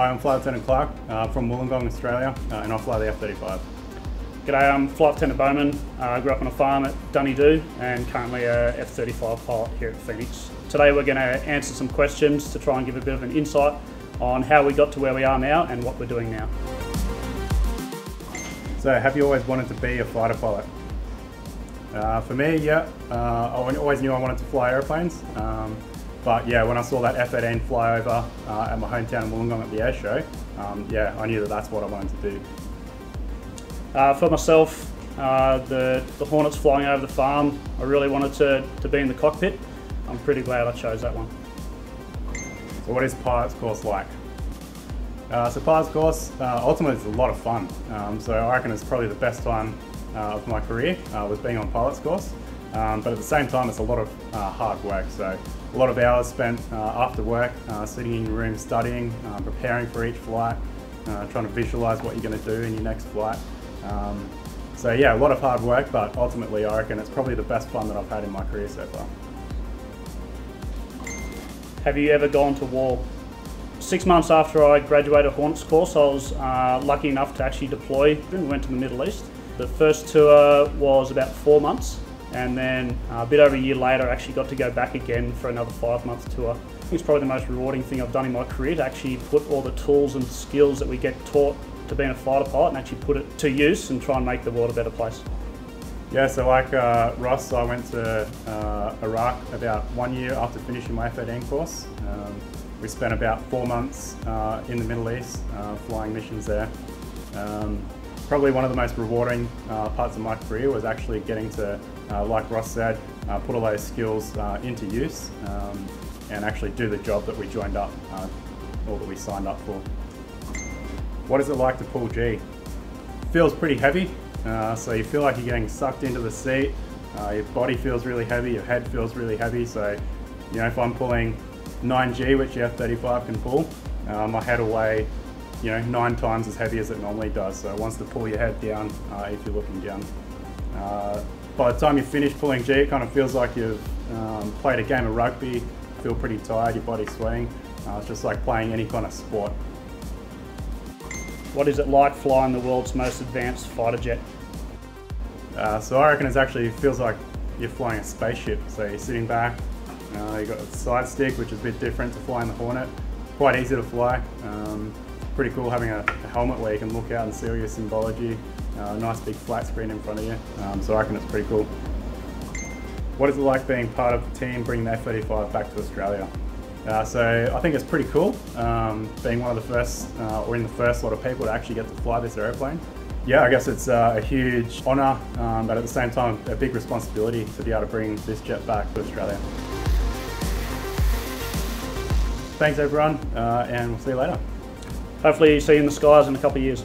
I'm Flight Lieutenant Clark uh, from Wollongong, Australia, uh, and I fly the F-35. G'day, I'm Flight Lieutenant Bowman. Uh, I grew up on a farm at Dunedoo and currently a F-35 pilot here at Phoenix. Today we're going to answer some questions to try and give a bit of an insight on how we got to where we are now and what we're doing now. So have you always wanted to be a fighter pilot? Uh, for me, yeah, uh, I always knew I wanted to fly airplanes. Um, but yeah, when I saw that F-18 fly over uh, at my hometown in Wollongong at the air show, um, yeah, I knew that that's what I wanted to do. Uh, for myself, uh, the, the Hornets flying over the farm, I really wanted to, to be in the cockpit. I'm pretty glad I chose that one. So what is pilot's course like? Uh, so pilot's course, uh, ultimately it's a lot of fun. Um, so I reckon it's probably the best time uh, of my career uh, was being on pilot's course. Um, but at the same time, it's a lot of uh, hard work. So a lot of hours spent uh, after work, uh, sitting in your room studying, uh, preparing for each flight, uh, trying to visualize what you're going to do in your next flight. Um, so yeah, a lot of hard work, but ultimately I reckon it's probably the best fun that I've had in my career so far. Have you ever gone to war? Six months after I graduated Hornets course, I was uh, lucky enough to actually deploy and went to the Middle East. The first tour was about four months and then a bit over a year later I actually got to go back again for another five month tour. It's probably the most rewarding thing I've done in my career to actually put all the tools and skills that we get taught to being a fighter pilot and actually put it to use and try and make the world a better place. Yeah, so like uh, Ross, I went to uh, Iraq about one year after finishing my F-18 course. Um, we spent about four months uh, in the Middle East uh, flying missions there. Um, probably one of the most rewarding uh, parts of my career was actually getting to, uh, like Ross said, uh, put all those skills uh, into use um, and actually do the job that we joined up uh, or that we signed up for. What is it like to pull G? Feels pretty heavy, uh, so you feel like you're getting sucked into the seat. your body feels really heavy, your head feels really heavy. So, you know, if I'm pulling 9G, which the F-35 can pull, my head will weigh you know, nine times as heavy as it normally does. So it wants to pull your head down uh, if you're looking down. Uh, by the time you finish pulling G, it kind of feels like you've um, played a game of rugby, feel pretty tired, your body's sweating. Uh, it's just like playing any kind of sport. What is it like flying the world's most advanced fighter jet? Uh, so I reckon it actually feels like you're flying a spaceship. So you're sitting back, uh, you've got a side stick, which is a bit different to flying the Hornet. Quite easy to fly. Um, pretty cool having a, a, helmet where you can look out and see all your symbology. Uh, nice big flat screen in front of you. Um, so I reckon it's pretty cool. What is it like being part of the team bringing the F-35 back to Australia? Uh, so I think it's pretty cool, um, being one of the first, uh, or in the first lot of people to actually get to fly this aeroplane. Yeah, I guess it's uh, a huge honour, um, but at the same time, a big responsibility to be able to bring this jet back to Australia. Thanks everyone, uh, and we'll see you later hopefully you see you in the skies in a couple of years.